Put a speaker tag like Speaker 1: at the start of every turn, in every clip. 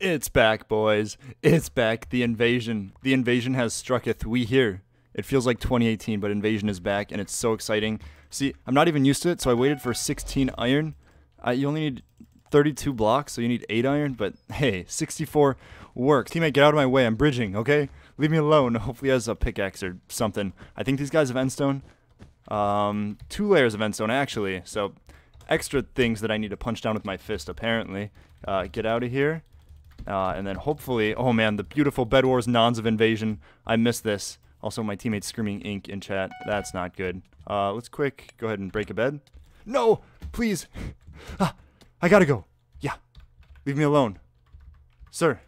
Speaker 1: It's back, boys. It's back. The invasion. The invasion has strucketh. We here. It feels like 2018, but invasion is back, and it's so exciting. See, I'm not even used to it, so I waited for 16 iron. Uh, you only need 32 blocks, so you need 8 iron, but hey, 64 works. Teammate, get out of my way. I'm bridging, okay? Leave me alone. Hopefully he has a pickaxe or something. I think these guys have endstone. Um, two layers of endstone, actually, so extra things that I need to punch down with my fist, apparently. Uh, get out of here. Uh, and then hopefully, oh man, the beautiful Bed Wars Nons of Invasion. I missed this. Also, my teammates screaming ink in chat. That's not good. Uh, let's quick go ahead and break a bed. No, please. Ah, I gotta go. Yeah, leave me alone. Sir.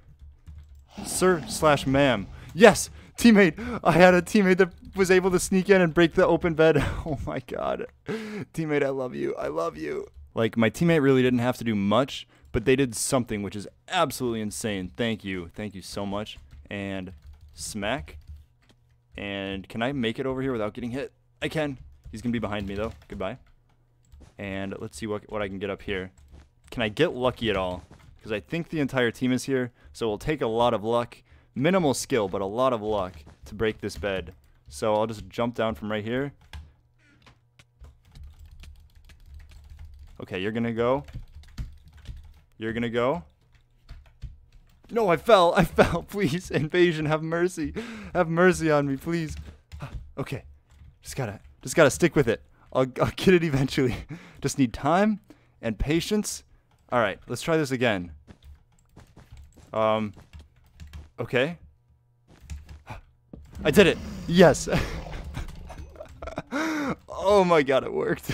Speaker 1: Sir slash ma'am. Yes, teammate. I had a teammate that was able to sneak in and break the open bed. Oh my god. Teammate, I love you. I love you. Like, my teammate really didn't have to do much, but they did something which is absolutely insane. Thank you. Thank you so much. And smack. And can I make it over here without getting hit? I can. He's going to be behind me, though. Goodbye. And let's see what, what I can get up here. Can I get lucky at all? Because I think the entire team is here, so it'll take a lot of luck. Minimal skill, but a lot of luck to break this bed. So I'll just jump down from right here. Okay, you're going to go. You're to go. No, I fell. I fell. Please, invasion, have mercy. Have mercy on me, please. Okay. Just gotta, just gotta stick with it. I'll, I'll get it eventually. Just need time and patience. All right, let's try this again. Um, okay. I did it. Yes. oh my god, it worked.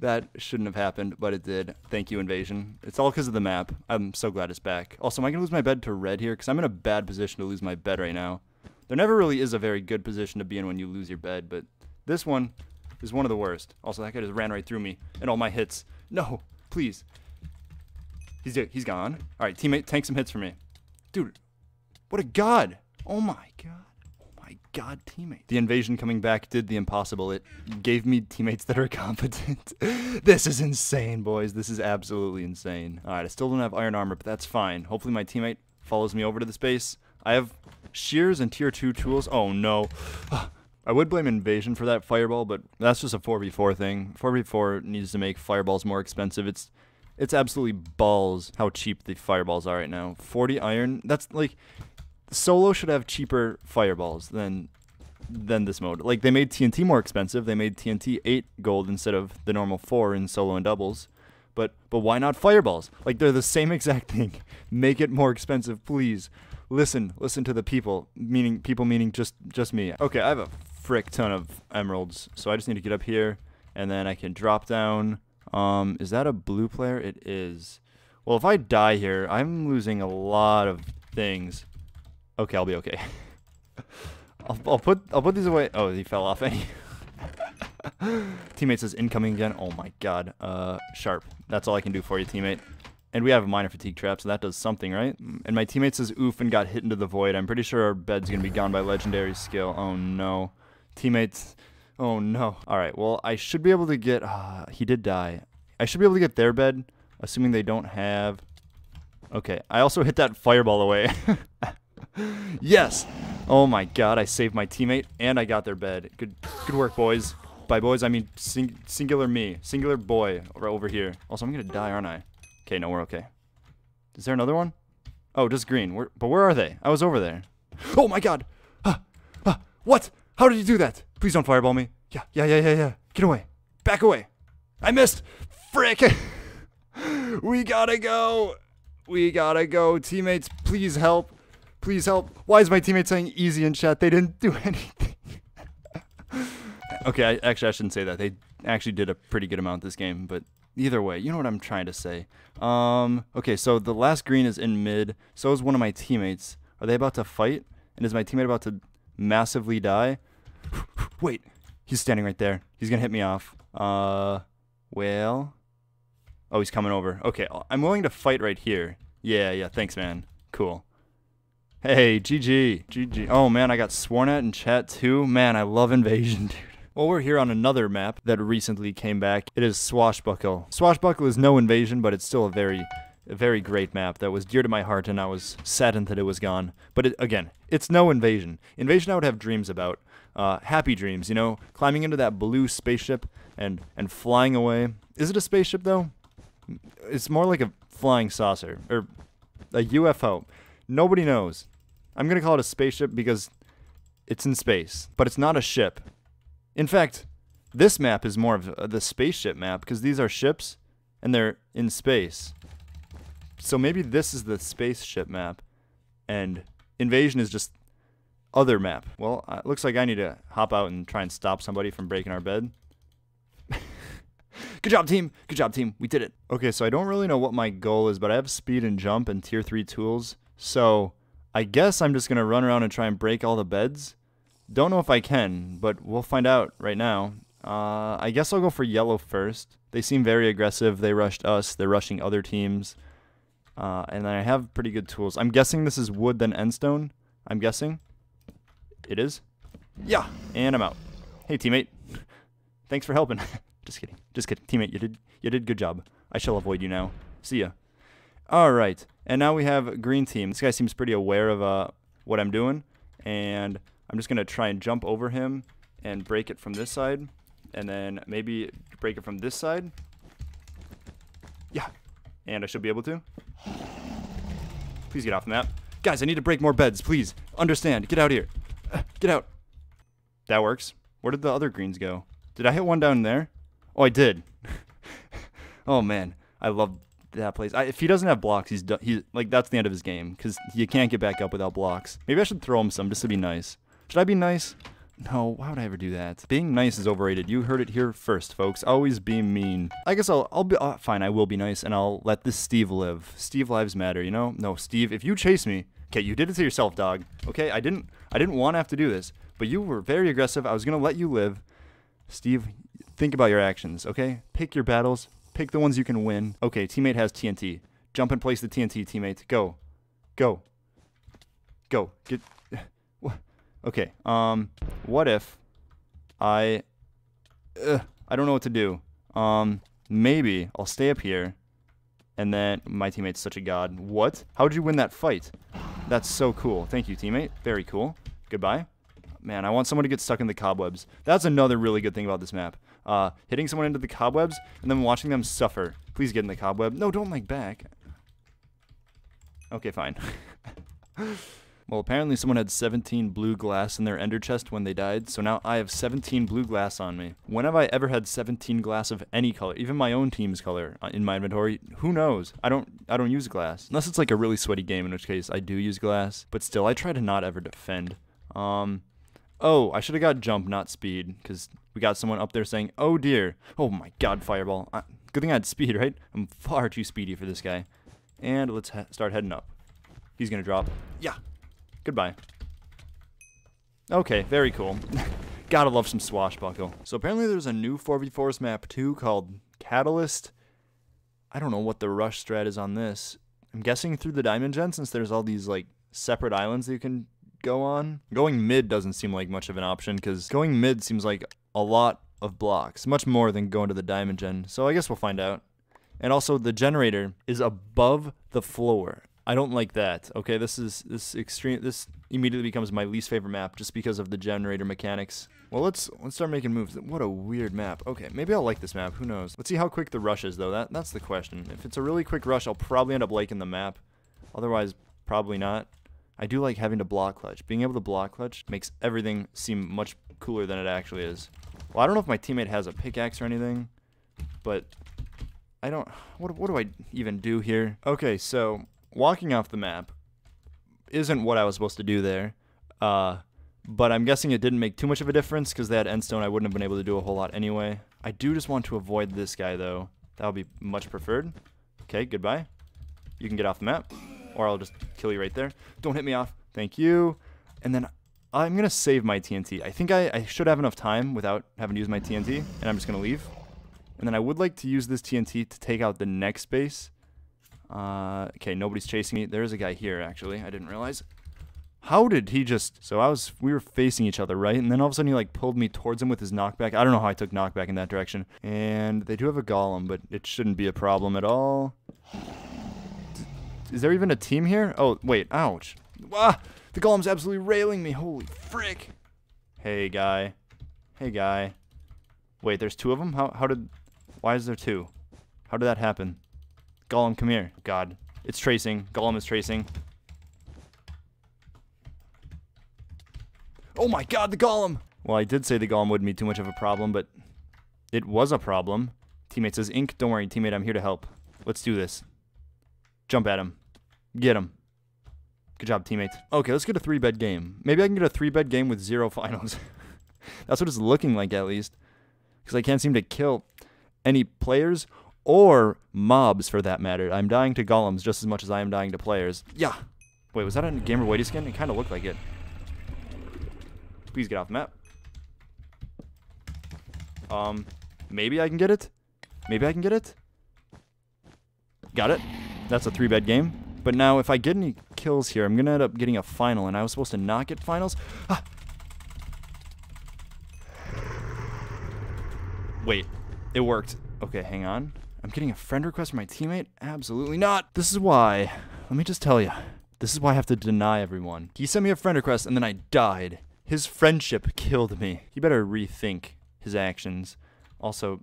Speaker 1: That, shouldn't have happened, but it did. Thank you, Invasion. It's all because of the map. I'm so glad it's back. Also, am I going to lose my bed to red here? Because I'm in a bad position to lose my bed right now. There never really is a very good position to be in when you lose your bed, but this one is one of the worst. Also, that guy just ran right through me and all my hits. No, please. He's he's gone. All right, teammate, tank some hits for me. Dude, what a god. Oh my god. God, teammate. The invasion coming back did the impossible. It gave me teammates that are competent. this is insane, boys. This is absolutely insane. All right, I still don't have iron armor, but that's fine. Hopefully my teammate follows me over to the space. I have shears and tier 2 tools. Oh no. I would blame Invasion for that fireball, but that's just a 4v4 thing. 4v4 needs to make fireballs more expensive. It's it's absolutely balls how cheap the fireballs are right now. 40 iron, that's like solo should have cheaper fireballs than than this mode. Like they made TNT more expensive. They made TNT 8 gold instead of the normal 4 in solo and doubles. But but why not fireballs? Like they're the same exact thing. Make it more expensive, please. Listen, listen to the people, meaning people meaning just just me. Okay, I have a frick ton of emeralds. So I just need to get up here and then I can drop down. Um, is that a blue player? It is. Well, if I die here, I'm losing a lot of things. Okay, I'll be okay. I'll, I'll put I'll put these away. Oh, he fell off. Any teammate says incoming again. Oh my god. Uh, sharp. That's all I can do for you, teammate. And we have a minor fatigue trap, so that does something, right? And my teammate says oof and got hit into the void. I'm pretty sure our bed's gonna be gone by legendary skill. Oh no teammates. Oh no. Alright, well, I should be able to get... Uh, he did die. I should be able to get their bed, assuming they don't have... Okay, I also hit that fireball away. yes! Oh my god, I saved my teammate, and I got their bed. Good good work, boys. By boys, I mean sing singular me. Singular boy over, over here. Also, I'm gonna die, aren't I? Okay, no, we're okay. Is there another one? Oh, just green. Where, but where are they? I was over there. Oh my god! Ah, ah, what? How did you do that? Please don't fireball me. Yeah, yeah, yeah, yeah, yeah. Get away. Back away. I missed. Frick. we gotta go. We gotta go. Teammates, please help. Please help. Why is my teammate saying easy in chat? They didn't do anything. okay, I, actually, I shouldn't say that. They actually did a pretty good amount this game, but either way, you know what I'm trying to say. Um, okay, so the last green is in mid. So is one of my teammates. Are they about to fight? And is my teammate about to massively die? Wait, he's standing right there. He's gonna hit me off. Uh, well. Oh, he's coming over. Okay, I'm willing to fight right here. Yeah, yeah, thanks, man. Cool. Hey, GG. GG. Oh, man, I got sworn at in chat, too. Man, I love Invasion, dude. Well, we're here on another map that recently came back. It is Swashbuckle. Swashbuckle is no invasion, but it's still a very a very great map that was dear to my heart, and I was saddened that it was gone. But it, again, it's no invasion. Invasion I would have dreams about. Uh, happy dreams, you know, climbing into that blue spaceship and, and flying away. Is it a spaceship, though? It's more like a flying saucer, or a UFO. Nobody knows. I'm going to call it a spaceship because it's in space, but it's not a ship. In fact, this map is more of the spaceship map because these are ships and they're in space. So maybe this is the spaceship map and invasion is just other map. Well, uh, it looks like I need to hop out and try and stop somebody from breaking our bed. Good job, team. Good job, team. We did it. Okay, so I don't really know what my goal is, but I have speed and jump and tier 3 tools. So I guess I'm just going to run around and try and break all the beds. Don't know if I can, but we'll find out right now. Uh, I guess I'll go for yellow first. They seem very aggressive. They rushed us. They're rushing other teams. Uh, and I have pretty good tools. I'm guessing this is wood then endstone. I'm guessing. It is. Yeah. And I'm out. Hey, teammate. Thanks for helping. Just kidding. Just kidding. Teammate, you did you did good job. I shall avoid you now. See ya. All right. And now we have green team. This guy seems pretty aware of uh, what I'm doing. And I'm just going to try and jump over him and break it from this side and then maybe break it from this side. Yeah, and I should be able to. Please get off the map. Guys, I need to break more beds, please. Understand, get out here. Uh, get out. That works. Where did the other greens go? Did I hit one down there? Oh, I did. oh, man. I love that place. I, if he doesn't have blocks, he's he's like that's the end of his game because you can't get back up without blocks. Maybe I should throw him some just to be nice. Should I be nice? No, why would I ever do that? Being nice is overrated. You heard it here first, folks. Always be mean. I guess I'll, I'll be, uh, fine, I will be nice, and I'll let this Steve live. Steve lives matter, you know? No, Steve, if you chase me, okay, you did it to yourself, dog. Okay, I didn't, I didn't want to have to do this, but you were very aggressive. I was gonna let you live. Steve, think about your actions, okay? Pick your battles. Pick the ones you can win. Okay, teammate has TNT. Jump and place the TNT, teammate. Go. Go. Go. Get... Okay, um, what if I, uh, I don't know what to do. Um, maybe I'll stay up here, and then my teammate's such a god. What? How'd you win that fight? That's so cool. Thank you, teammate. Very cool. Goodbye. Man, I want someone to get stuck in the cobwebs. That's another really good thing about this map. Uh, hitting someone into the cobwebs and then watching them suffer. Please get in the cobweb. No, don't like back. Okay, fine. Well, apparently someone had 17 blue glass in their ender chest when they died, so now I have 17 blue glass on me. When have I ever had 17 glass of any color, even my own team's color uh, in my inventory? Who knows? I don't I don't use glass. Unless it's like a really sweaty game, in which case I do use glass, but still I try to not ever defend. Um Oh, I should have got jump, not speed, because we got someone up there saying, oh dear. Oh my god, fireball. I, good thing I had speed, right? I'm far too speedy for this guy. And let's start heading up. He's going to drop. Yeah, Goodbye. Okay, very cool. Gotta love some swashbuckle. So apparently there's a new 4v4s map too called Catalyst. I don't know what the rush strat is on this. I'm guessing through the diamond gen since there's all these like separate islands that you can go on. Going mid doesn't seem like much of an option because going mid seems like a lot of blocks, much more than going to the diamond gen. So I guess we'll find out. And also the generator is above the floor. I don't like that. Okay, this is this extreme. This immediately becomes my least favorite map just because of the generator mechanics. Well, let's let's start making moves. What a weird map. Okay, maybe I'll like this map. Who knows? Let's see how quick the rush is though. That that's the question. If it's a really quick rush, I'll probably end up liking the map. Otherwise, probably not. I do like having to block clutch. Being able to block clutch makes everything seem much cooler than it actually is. Well, I don't know if my teammate has a pickaxe or anything, but I don't. What what do I even do here? Okay, so walking off the map isn't what I was supposed to do there. Uh, but I'm guessing it didn't make too much of a difference because they had endstone. I wouldn't have been able to do a whole lot anyway. I do just want to avoid this guy though. That would be much preferred. Okay, goodbye. You can get off the map, or I'll just kill you right there. Don't hit me off. Thank you. And then I'm gonna save my TNT. I think I, I should have enough time without having to use my TNT, and I'm just gonna leave. And then I would like to use this TNT to take out the next base uh, okay, nobody's chasing me. There's a guy here, actually. I didn't realize. How did he just... So I was... We were facing each other, right? And then all of a sudden he, like, pulled me towards him with his knockback. I don't know how I took knockback in that direction. And they do have a golem, but it shouldn't be a problem at all. Is there even a team here? Oh, wait. Ouch. Ah, the golem's absolutely railing me. Holy frick. Hey, guy. Hey, guy. Wait, there's two of them? How, how did... Why is there two? How did that happen? Golem, come here. God. It's tracing. Golem is tracing. Oh my god, the golem! Well, I did say the golem wouldn't be too much of a problem, but it was a problem. Teammate says, Ink, don't worry, teammate, I'm here to help. Let's do this. Jump at him. Get him. Good job, teammates. Okay, let's get a three-bed game. Maybe I can get a three-bed game with zero finals. That's what it's looking like, at least. Because I can't seem to kill any players or mobs, for that matter. I'm dying to golems just as much as I am dying to players. Yeah. Wait, was that a Gamer Whitey skin? It kind of looked like it. Please get off the map. Um, maybe I can get it? Maybe I can get it? Got it. That's a three-bed game. But now, if I get any kills here, I'm going to end up getting a final, and I was supposed to not get finals? Ah. Wait, it worked. Okay, hang on. I'm getting a friend request from my teammate? Absolutely not. This is why. Let me just tell you. This is why I have to deny everyone. He sent me a friend request, and then I died. His friendship killed me. He better rethink his actions. Also,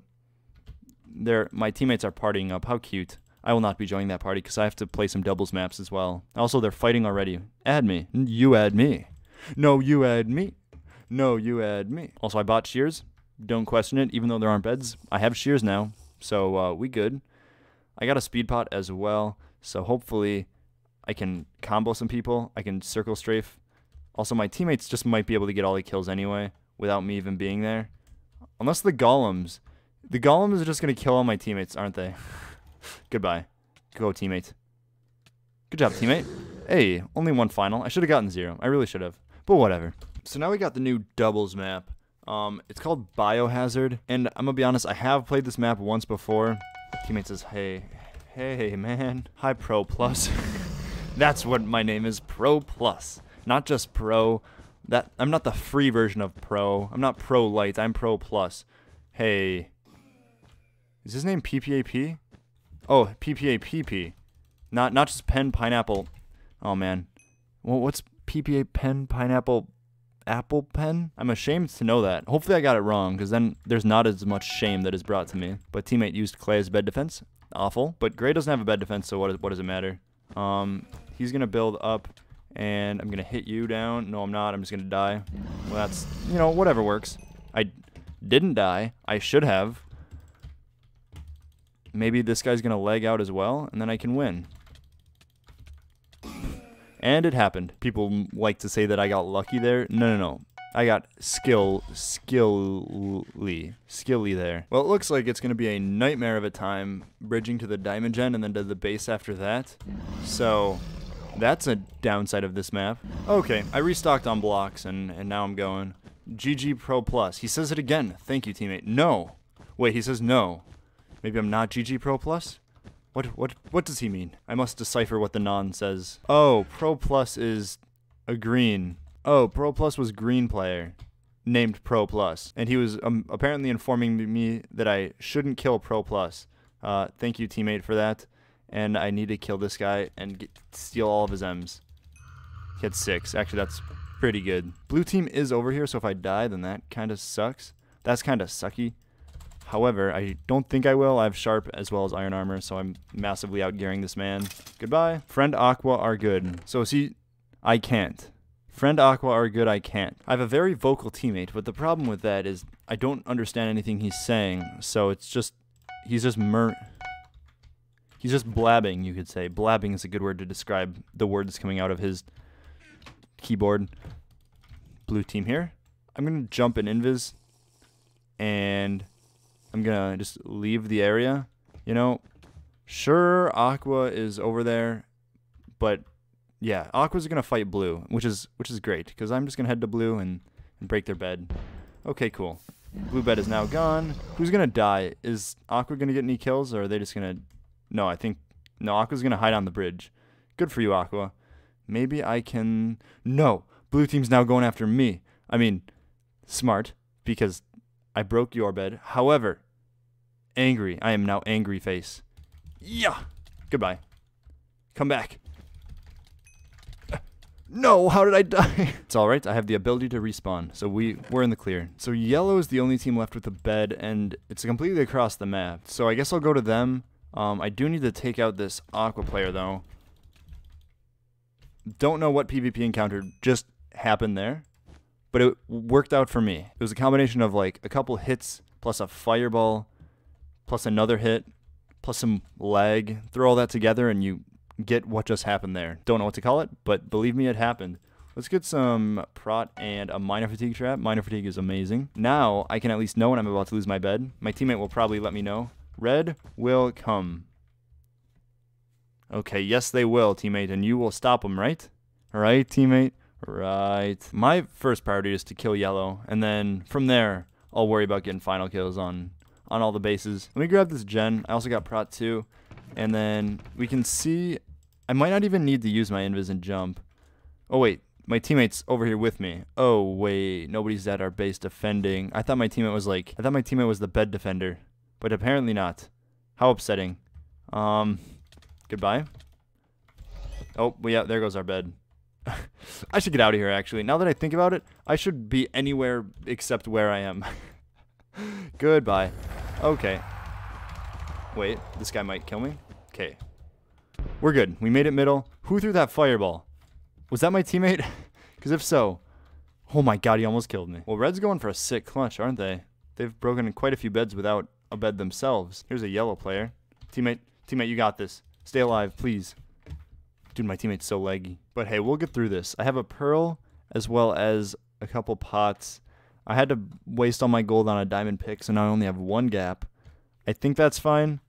Speaker 1: they my teammates are partying up. How cute. I will not be joining that party because I have to play some doubles maps as well. Also, they're fighting already. Add me. You add me. No, you add me. No, you add me. Also, I bought shears. Don't question it, even though there aren't beds. I have shears now, so uh, we good. I got a speed pot as well, so hopefully I can combo some people. I can circle strafe. Also, my teammates just might be able to get all the kills anyway without me even being there. Unless the golems. The golems are just going to kill all my teammates, aren't they? Goodbye. Go, teammate. Good job, teammate. Hey, only one final. I should have gotten zero. I really should have. But whatever. So now we got the new doubles map. Um, it's called Biohazard. And I'm to be honest, I have played this map once before. Teammate says, hey, hey, man. Hi, Pro Plus. That's what my name is, Pro Plus. Not just Pro. That I'm not the free version of Pro. I'm not Pro Light. I'm Pro Plus. Hey. Is his name PPAP? Oh, PPAPP. Not not just pen pineapple. Oh man. Well, what's PPA pen pineapple apple pen? I'm ashamed to know that. Hopefully I got it wrong because then there's not as much shame that is brought to me. But teammate used clay as bed defense. Awful. But Gray doesn't have a bed defense, so what, is, what does it matter? Um, he's going to build up and I'm going to hit you down. No, I'm not. I'm just going to die. Well, that's, you know, whatever works. I didn't die. I should have. Maybe this guy's going to leg out as well, and then I can win. And it happened. People like to say that I got lucky there. No, no, no. I got skill, skilly, skilly there. Well, it looks like it's going to be a nightmare of a time bridging to the diamond gen and then to the base after that. So, that's a downside of this map. Okay, I restocked on blocks, and, and now I'm going. GG Pro Plus. He says it again. Thank you, teammate. No. Wait, he says no. Maybe I'm not GG Pro Plus? What, what, what does he mean? I must decipher what the non says. Oh, Pro Plus is a green. Oh, Pro Plus was green player named Pro Plus. And he was um, apparently informing me that I shouldn't kill Pro Plus. Uh, thank you, teammate, for that and I need to kill this guy and get, steal all of his M's. He had six. Actually, that's pretty good. Blue team is over here, so if I die, then that kind of sucks. That's kind of sucky. However, I don't think I will. I have sharp as well as iron armor, so I'm massively outgearing this man. Goodbye. Friend Aqua are good. So see, I can't. Friend Aqua are good, I can't. I have a very vocal teammate, but the problem with that is I don't understand anything he's saying, so it's just, he's just mur- He's just blabbing, you could say. Blabbing is a good word to describe the words coming out of his keyboard. Blue team here. I'm going to jump in invis and I'm to just leave the area. You know, sure, Aqua is over there, but yeah, Aqua's to fight blue, which is which is great because I'm just to head to blue and, and break their bed. Okay, cool. Blue bed is now gone. Who's to die? Is Aqua to get any kills or are they just to no, I think no. Aqua's gonna hide on the bridge. Good for you, Aqua. Maybe I can. No, blue team's now going after me. I mean, smart because I broke your bed. However, angry. I am now angry face. Yeah. Goodbye. Come back. No, how did I die? it's all right. I have the ability to respawn, so we we're in the clear. So yellow is the only team left with a bed, and it's completely across the map. So I guess I'll go to them. Um, I do need to take out this aqua player though. Don't know what PvP encounter just happened there, but it worked out for me. It was a combination of like a couple hits plus a fireball plus another hit plus some lag. Throw all that together and you get what just happened there. Don't know what to call it, but believe me, it happened. Let's get some prot and a minor fatigue trap. Minor fatigue is amazing. Now I can at least know when I'm about to lose my bed. My teammate will probably let me know. Red will come. Okay, yes they will, teammate, and you will stop them, right? Right, teammate? Right. My first priority is to kill yellow, and then from there, I'll worry about getting final kills on on all the bases. Let me grab this gen. I also got prot 2. And then we can see, I might not even need to use my invis and jump. Oh wait, my teammate's over here with me. Oh wait, nobody's at our base defending. I thought my teammate was like, I thought my teammate was the bed defender, but apparently not. How upsetting. Um, goodbye. Oh, yeah, there goes our bed. I should get out of here, actually. Now that I think about it, I should be anywhere except where I am. Goodbye. Okay. Wait, this guy might kill me. Okay. We're good. We made it middle. Who threw that fireball? Was that my teammate? Because if so, oh my god, he almost killed me. Well, Red's going for a sick clutch, aren't they? They've broken quite a few beds without a bed themselves. Here's a yellow player. Teammate, teammate, you got this. Stay alive, please. Dude, my teammate's so leggy. But hey, we'll get through this. I have a pearl as well as a couple pots. I had to waste all my gold on a diamond pick, so now I only have one gap. I think that's fine.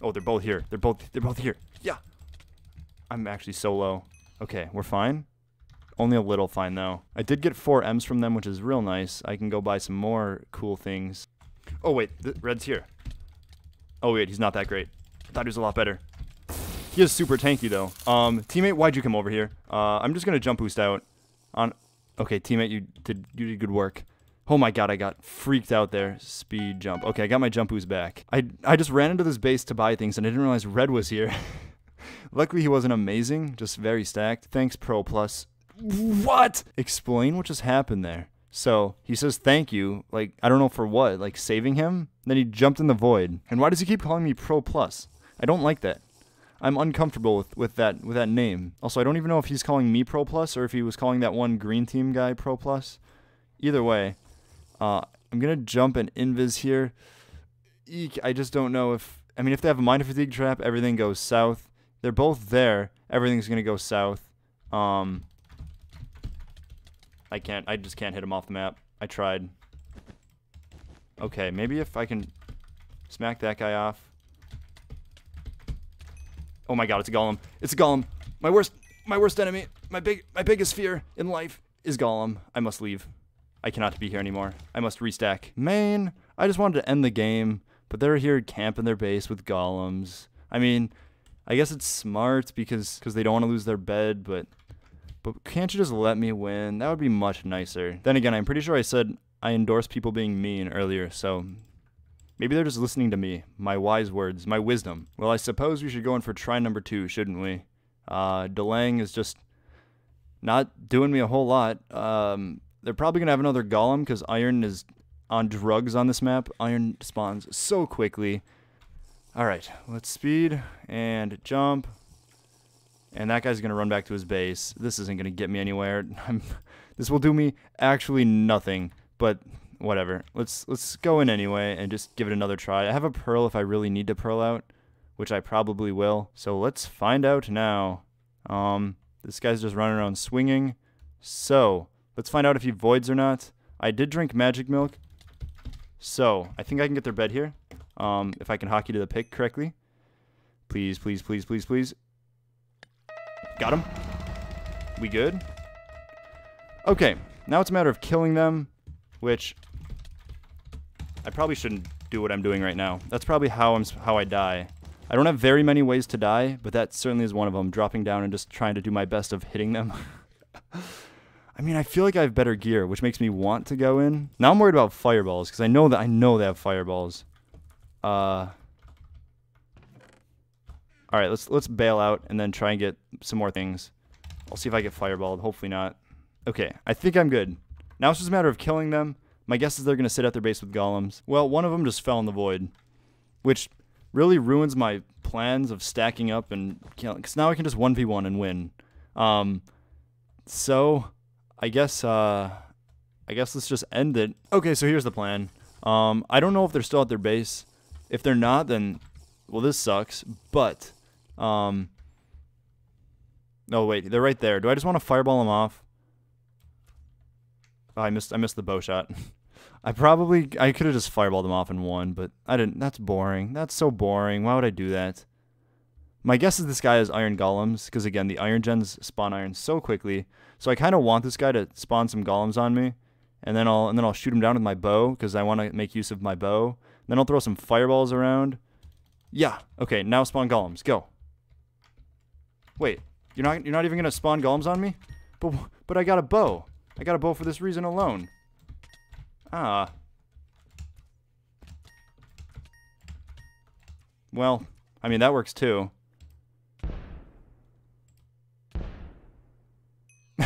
Speaker 1: Oh, they're both here. They're both they're both here. Yeah. I'm actually so low. Okay, we're fine. Only a little fine though. I did get four M's from them, which is real nice. I can go buy some more cool things. Oh wait, the red's here. Oh wait, he's not that great. I thought he was a lot better. He is super tanky though. Um, teammate, why'd you come over here? Uh, I'm just gonna jump boost out. On, okay, teammate, you did you did good work. Oh my god, I got freaked out there. Speed jump. Okay, I got my jump boost back. I, I just ran into this base to buy things and I didn't realize Red was here. Luckily, he wasn't amazing, just very stacked. Thanks, Pro Plus. What? Explain what just happened there. So he says thank you, like, I don't know for what, like saving him? Then he jumped in the void. And why does he keep calling me Pro Plus? I don't like that. I'm uncomfortable with, with that with that name. Also, I don't even know if he's calling me Pro Plus or if he was calling that one green team guy Pro Plus. Either way, uh, I'm to jump an invis here. Eek, I just don't know if... I mean, if they have a minor fatigue trap, everything goes south. They're both there. Everything's to go south. Um, I can't. I just can't hit him off the map. I tried. Okay, maybe if I can smack that guy off. Oh my god, it's a golem. It's a golem. My worst my worst enemy, my big my biggest fear in life is golem. I must leave. I cannot be here anymore. I must restack. Main, I just wanted to end the game, but they're here camping their base with golems. I mean, I guess it's smart because cause they don't want to lose their bed, but but can't you just let me win? That would be much nicer. Then again, I'm pretty sure I said I endorse people being mean earlier, so maybe they're just listening to me, my wise words, my wisdom. Well, I suppose we should go in for try number two, shouldn't we? Uh, Delang is just not doing me a whole lot. Um, they're probably going to have another golem because iron is on drugs on this map. Iron spawns so quickly. All right, let's speed and jump. And that guy's going to run back to his base. This isn't going to get me anywhere. This will do me actually nothing, but whatever. Let's let's go in anyway and just give it another try. I have a pearl if I really need to pearl out, which I probably will. So let's find out now. Um, this guy's just running around swinging. So Let's find out if he voids or not. I did drink magic milk. So, I think I can get their bed here. Um, if I can hotkey to the pick correctly. Please, please, please, please, please. Got him. We good? Okay, now it's a matter of killing them, which I probably shouldn't do what I'm doing right now. That's probably how I'm how I die. I don't have very many ways to die, but that certainly is one of them. Dropping down and just trying to do my best of hitting them. I mean, I feel like I have better gear, which makes me want to go in. Now I'm worried about fireballs because I know that I know they have fireballs. Uh, All right, let's let's bail out and then try and get some more things. I'll see if I get fireballed. Hopefully not. Okay, I think I'm good. Now it's just a matter of killing them. My guess is they're going to sit at their base with golems. Well, one of them just fell in the void, which really ruins my plans of stacking up and killing. Because now I can just 1v1 and win. Um, so, I guess, uh, I guess let's just end it. Okay, so here's the plan. Um, I don't know if they're still at their base. If they're not, then, well, this sucks. But, um, oh wait, they're right there. Do I just want to fireball them off? Oh, I missed. I missed the bow shot. I probably I could have just fireballed them off and won, but I didn't. That's boring. That's so boring. Why would I do that? My guess is this guy has iron golems because again the iron gens spawn iron so quickly. So I kind of want this guy to spawn some golems on me, and then I'll and then I'll shoot him down with my bow because I want to make use of my bow. Then I'll throw some fireballs around. Yeah. Okay. Now spawn golems. Go. Wait. You're not you're not even gonna spawn golems on me? But but I got a bow. I got a bow for this reason alone. Ah. Well, I mean, that works too.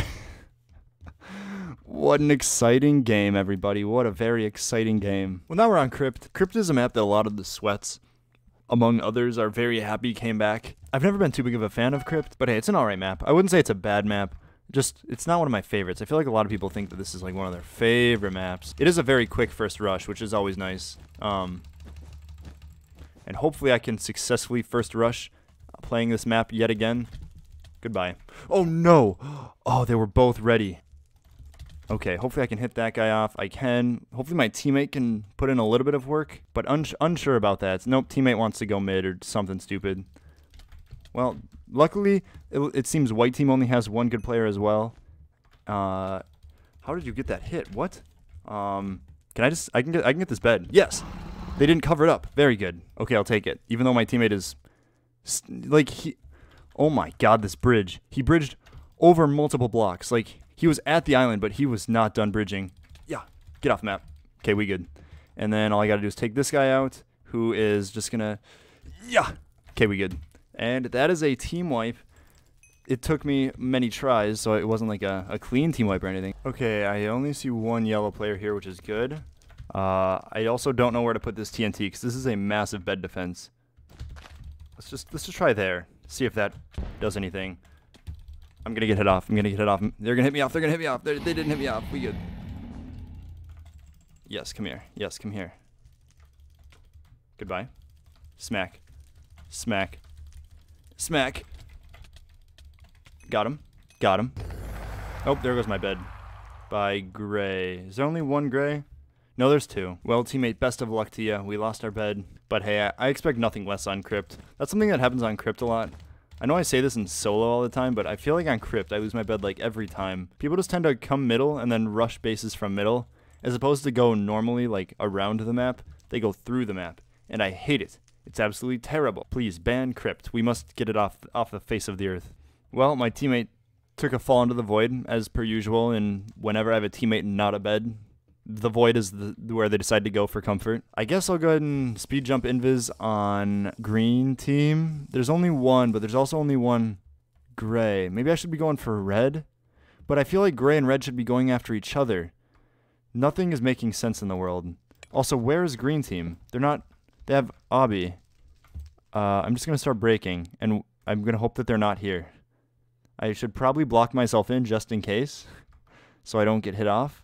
Speaker 1: what an exciting game, everybody. What a very exciting game. Well, now we're on Crypt. Crypt is a map that a lot of the sweats, among others, are very happy came back. I've never been too big of a fan of Crypt, but hey, it's an alright map. I wouldn't say it's a bad map just it's not one of my favorites. I feel like a lot of people think that this is like one of their favorite maps. It is a very quick first rush, which is always nice. Um, and hopefully I can successfully first rush playing this map yet again. Goodbye. Oh no! Oh, they were both ready. Okay, hopefully I can hit that guy off. I can. Hopefully my teammate can put in a little bit of work, but uns unsure about that. Nope, teammate wants to go mid or something stupid. Well, luckily, it, it, seems white team only has one good player as well. Uh, how did you get that hit? What? Um, can I just? I can get. I can get this bed. Yes. They didn't cover it up. Very good. Okay, I'll take it. Even though my teammate is, like he. Oh my God! This bridge. He bridged over multiple blocks. Like he was at the island, but he was not done bridging. Yeah. Get off the map. Okay, we good. And then all I gotta do is take this guy out, who is just gonna. Yeah. Okay, we good. And that is a team wipe. It took me many tries, so it wasn't like a, a clean team wipe or anything. Okay, I only see one yellow player here, which is good. Uh, I also don't know where to put this TNT, because this is a massive bed defense. Let's just let's just try there. See if that does anything. I'm gonna get hit off. I'm gonna get hit off. They're gonna hit me off. They're gonna hit me off. They're, they did not hit me off. We good. Yes, come here. Yes, come here. Goodbye. Smack. Smack. Smack. Got him. Got him. Oh, there goes my bed. By Gray. Is there only one Gray? No, there's two. Well, teammate, best of luck to you. We lost our bed. But hey, I, I expect nothing less on Crypt. That's something that happens on Crypt a lot. I know I say this in solo all the time, but I feel like on Crypt, I lose my bed like every time. People just tend to come middle and then rush bases from middle, as opposed to go normally like around the map. They go through the map, and I hate it. It's absolutely terrible. Please ban Crypt. We must get it off off the face of the earth. Well, my teammate took a fall into the void as per usual, and whenever I have a teammate not a bed, the void is the, where they decide to go for comfort. I guess I'll go ahead and speed jump invis on green team. There's only one, but there's also only one gray. Maybe I should be going for red, but I feel like gray and red should be going after each other. Nothing is making sense in the world. Also, where is green team? They're not they have Obby. Uh, I'm just going to start breaking, and I'm going to hope that they're not here. I should probably block myself in just in case, so I don't get hit off.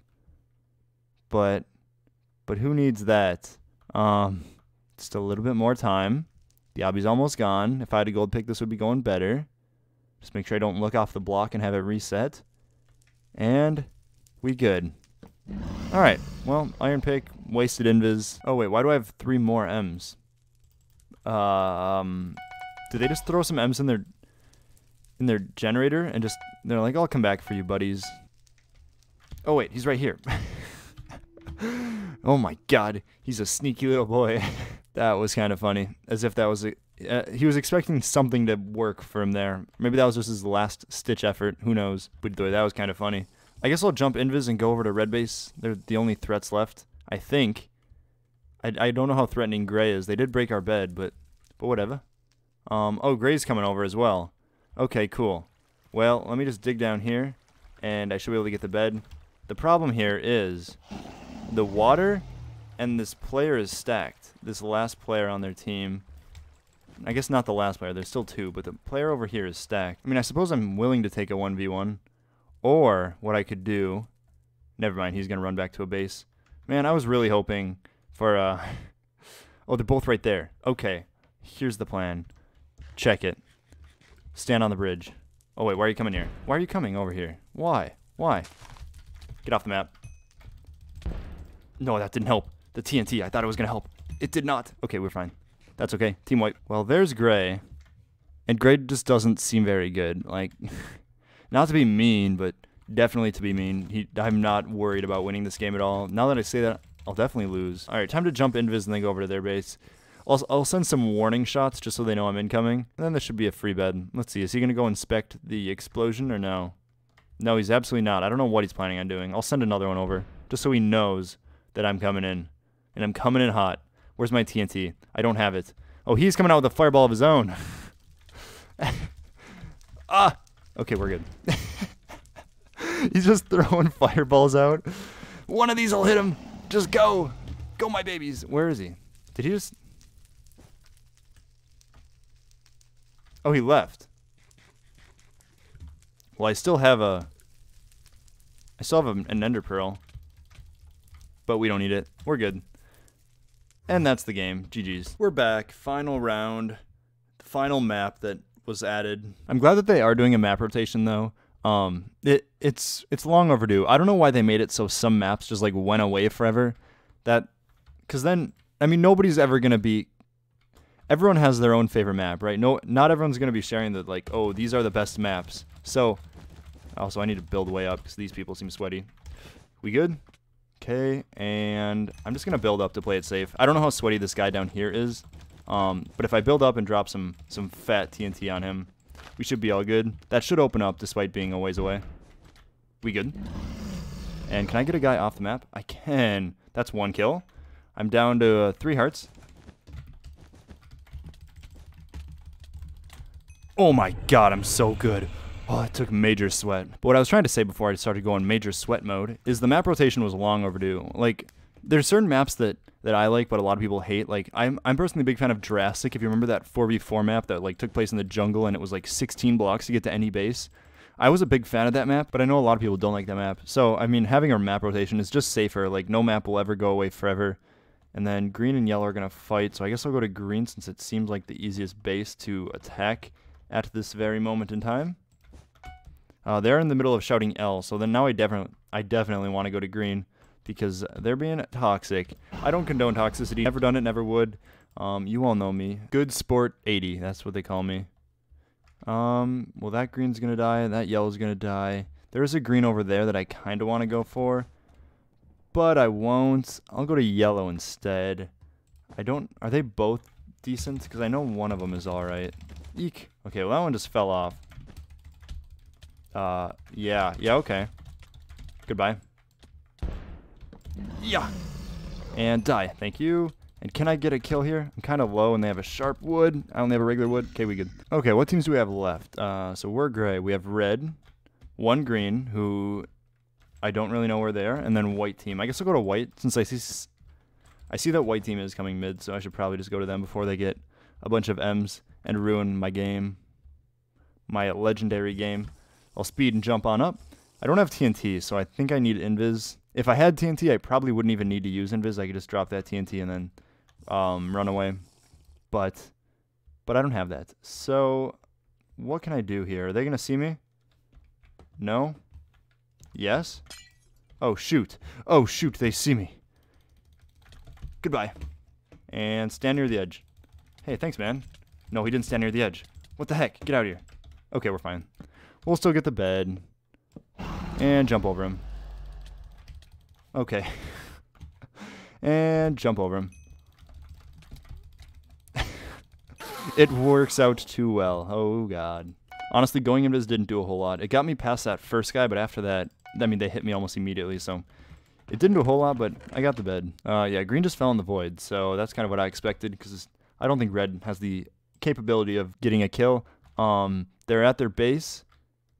Speaker 1: But, but who needs that? Um, just a little bit more time. The Obby's almost gone. If I had a gold pick, this would be going better. Just make sure I don't look off the block and have it reset. And we good. Alright, well, Iron Pick, wasted Invis. Oh wait, why do I have three more M's? Um, did they just throw some M's in their in their generator and just they're like, I'll come back for you, buddies. Oh wait, he's right here. oh my god, he's a sneaky little boy. that was kind of funny, as if that was a. Uh, he was expecting something to work from there. Maybe that was just his last stitch effort. Who knows? But that was kind of funny. I guess I'll jump invis and go over to red base. They're the only threats left. I think. I, I don't know how threatening gray is. They did break our bed, but but whatever. Um, oh, Gray's coming over as well. Okay, cool. Well, let me just dig down here, and I should be able to get the bed. The problem here is the water and this player is stacked. This last player on their team. I guess not the last player. There's still two, but the player over here is stacked. I mean, I suppose I'm willing to take a 1v1. Or what I could do... Never mind, he's going to run back to a base. Man, I was really hoping for... Uh, oh, they're both right there. Okay, here's the plan. Check it. Stand on the bridge. Oh, wait, why are you coming here? Why are you coming over here? Why? Why? Get off the map. No, that didn't help. The TNT, I thought it was going to help. It did not. Okay, we're fine. That's okay. Team white. Well, there's Gray. And Gray just doesn't seem very good. Like, not to be mean, but definitely to be mean. He, I'm not worried about winning this game at all. Now that I say that, I'll definitely lose. All right, time to jump invis and then go over to their base. I'll, I'll send some warning shots just so they know I'm incoming. And then there should be a free bed. Let's see. Is he going to go inspect the explosion or no? No, he's absolutely not. I don't know what he's planning on doing. I'll send another one over just so he knows that I'm coming in. And I'm coming in hot. Where's my TNT? I don't have it. Oh, he's coming out with a fireball of his own. ah! Okay, we're good. he's just throwing fireballs out. One of these will hit him. Just go. Go, my babies. Where is he? Did he just... Oh, he left. Well, I still have a... I still have an ender pearl. But we don't need it. We're good. And that's the game. GG's. We're back. Final round. The final map that was added. I'm glad that they are doing a map rotation though. Um, it it's it's long overdue. I don't know why they made it so some maps just like went away forever. That, cause then I mean nobody's ever gonna be. Everyone has their own favorite map, right? No, not everyone's gonna be sharing the like, oh, these are the best maps. So, also I need to build way up because these people seem sweaty. We good? Okay, and I'm just to build up to play it safe. I don't know how sweaty this guy down here is, um, but if I build up and drop some, some fat TNT on him, we should be all good. That should open up despite being a ways away. We good? And can I get a guy off the map? I can. That's one kill. I'm down to uh, three hearts. Oh my god, I'm so good. Oh, it took major sweat. But what I was trying to say before I started going major sweat mode is the map rotation was long overdue. Like, there's certain maps that, that I like, but a lot of people hate. Like, I'm, I'm personally a big fan of Jurassic. If you remember that 4v4 map that, like, took place in the jungle and it was, like, 16 blocks to get to any base. I was a big fan of that map, but I know a lot of people don't like that map. So, I mean, having a map rotation is just safer. Like, no map will ever go away forever. And then green and yellow are to fight, so I guess I'll go to green since it seems like the easiest base to attack at this very moment in time. Uh, they're in the middle of shouting L, so then now I definitely I definitely want to go to green because they're being toxic. I don't condone toxicity. Never done it, never would. Um, you all know me. Good sport 80, that's what they call me. Um, well that green's gonna die, that yellow's gonna die. There's a green over there that I kinda wanna go for. But I won't. I'll go to yellow instead. I don't are they both decent? Because I know one of them is alright. Eek. Okay, well that one just fell off. Uh, yeah. Yeah, okay. Goodbye. Yeah. And die. Thank you. And can I get a kill here? I'm kind of low and they have a sharp wood. I only have a regular wood. Okay, we good. Okay, what teams do we have left? Uh, so we're gray. We have red, one green, who I don't really know where they are, and then white team. I guess I'll go to white since I see I see that white team is coming mid, so I should probably just go to them before they get a bunch of M's and ruin my game. My legendary game. I'll speed and jump on up. I don't have TNT, so I think I need Invis. If I had TNT, I probably wouldn't even need to use Invis. I could just drop that TNT and then um, run away. But, but I don't have that. So, what can I do here? Are they going to see me? No? Yes? Oh, shoot. Oh, shoot, they see me. Goodbye. And stand near the edge. Hey, thanks, man. No, he didn't stand near the edge. What the heck? Get out of here. Okay, we're fine. We'll still get the bed. And jump over him. Okay. and jump over him. it works out too well. Oh, God. Honestly, going invis didn't do a whole lot. It got me past that first guy, but after that, I mean, they hit me almost immediately, so... It didn't do a whole lot, but I got the bed. Uh, yeah, green just fell in the void, so that's kind of what I expected, because I don't think red has the capability of getting a kill. Um, they're at their base.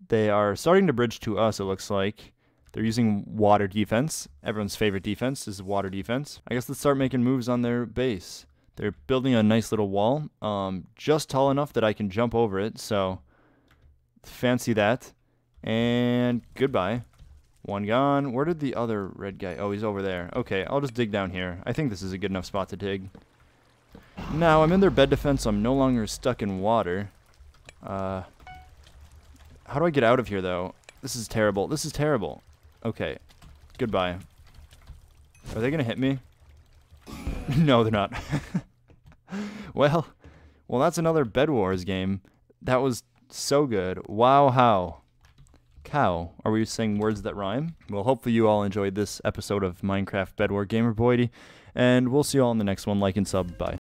Speaker 1: They are starting to bridge to us, it looks like. They're using water defense. Everyone's favorite defense is water defense. I guess let's start making moves on their base. They're building a nice little wall, um, just tall enough that I can jump over it. So fancy that. And goodbye. One gone. Where did the other red guy? Oh, he's over there. Okay, I'll just dig down here. I think this is a good enough spot to dig. Now, I'm in their bed defense, so I'm no longer stuck in water. Uh, how do I get out of here, though? This is terrible. This is terrible. Okay. Goodbye. Are they to hit me? no, they're not. well, well, that's another Bed Wars game. That was so good. Wow, how. Cow. Are we saying words that rhyme? Well, hopefully you all enjoyed this episode of Minecraft Bed War Gamerboy80, and we'll see you all in the next one. Like and sub. Bye.